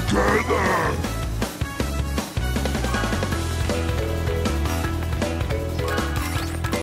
together!